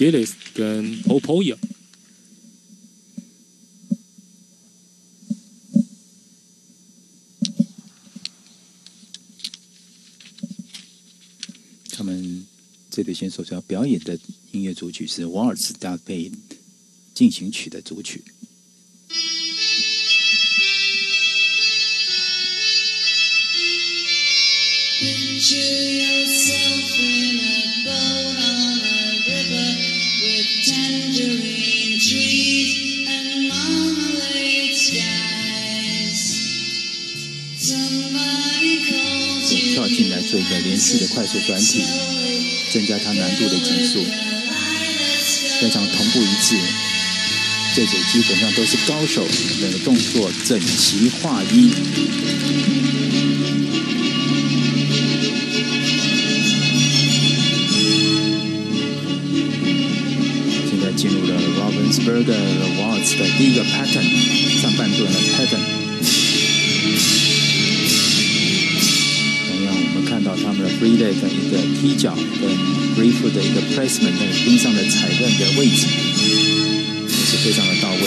Gillis 跟 Popoya。他们这对选手要表演的音乐主曲是瓦尔茨搭配进行曲的主曲。跳进来做一个连续的快速转体，增加它难度的级数，非常同步一致。这组基本上都是高手，整个动作整齐划一。现在进入了 Robinsberger Waltz 的第一个 pattern，上半段的 pattern。Free leg 一个踢脚跟 free foot 的一个 placement 跟冰上的踩刃的位置，也是非常的到位。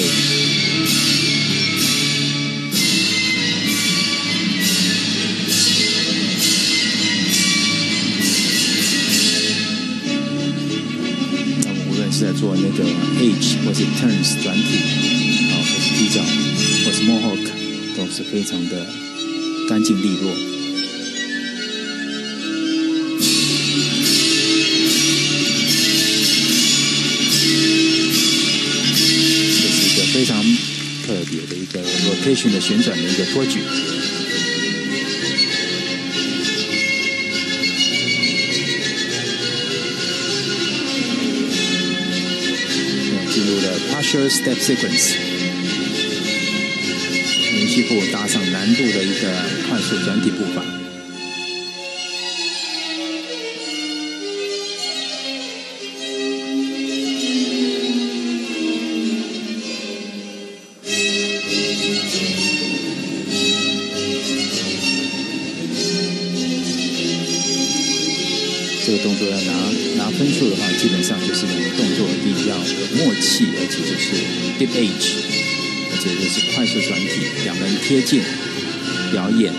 那么无论是在做那个 H 或是 turns 转体，啊，或是踢脚，或是 mohawk，都是非常的干净利落。特别的一个 rotation 的旋转的一个托举。进入了 partial step sequence，连续步搭上难度的一个快速转体步伐。这个动作要拿拿分数的话，基本上就是两个动作一定要有默契，而且就是 deep edge，而且就是快速转体，两个人贴近表演，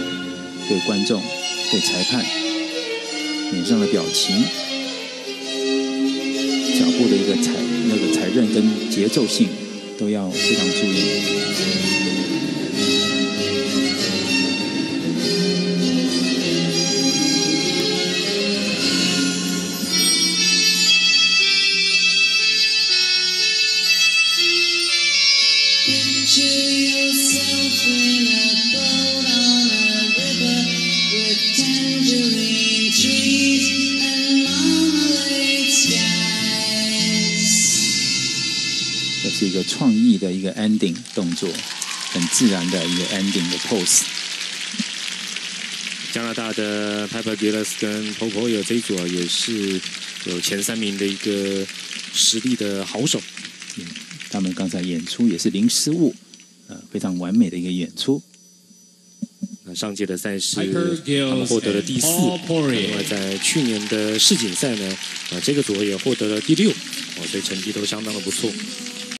对观众、对裁判脸上的表情、脚步的一个踩那个踩刃跟节奏性都要非常注意。是一个创意的一个 ending 动作，很自然的一个 ending 的 pose。加拿大的 Piper Gillis 跟 Popoya 这一组啊，也是有前三名的一个实力的好手。嗯他们刚才演出也是零失误，呃，非常完美的一个演出。那上届的赛事，他们获得了第四。另外，在去年的世锦赛呢，啊，这个组合也获得了第六，哦，所以成绩都相当的不错。